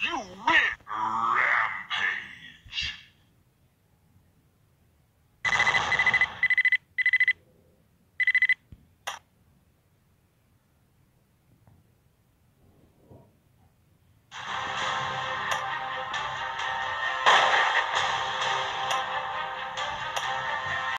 You win.